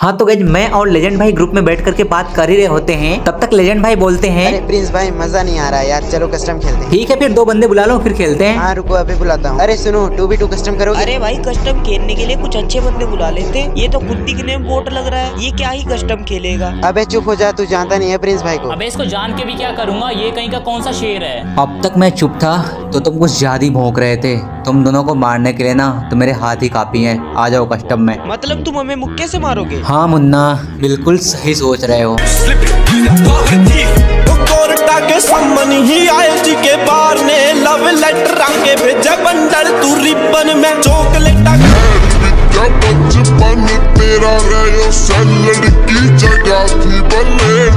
हाँ तो गज मैं और लेजेंड भाई ग्रुप में बैठ करके बात कर ही रहे होते हैं। तब तक लेजेंड भाई बोलते हैं अरे प्रिंस भाई मज़ा नहीं आ रहा यार चलो कस्टम खेलते हैं। ठीक है फिर दो बंदे बुला लो फिर खेलते हैं। हाँ रुको अभी बुलाता हूँ। अरे सुनो टू बी टू कस्टम करो अरे भाई कस्टम खेलने के लिए कुछ अच्छे बंदे बुला लेते ये तो कुत्ती के नेम बोट लग रहा है। ये क्या ही कस्टम खेलेगा? अबे चुप हो जा तू जानता नहीं है प्रिंस भाई को। अबे इसको जान के भी क्या करूँगा? ये कहीं का कौन सा शेर है? अब तक मैं चुप था। तो तुम कुछ ज़्यादा ही भौंक रहे थे। तुम दोनों को मारने के लिए ना तो मेरे हाथ ही काफ़ी हैं। आ जाओ कस्टम में। मतलब तुम हमें मुक्के से मारोगे? हाँ मुन्ना बिल्कुल सही सोच रहे हो। के ही आए के बार ने लव लेटर आके भेजा बंडल। तू रिबन में चॉकलेटा तेरा रहे सैलड की जगह थी बल्ले।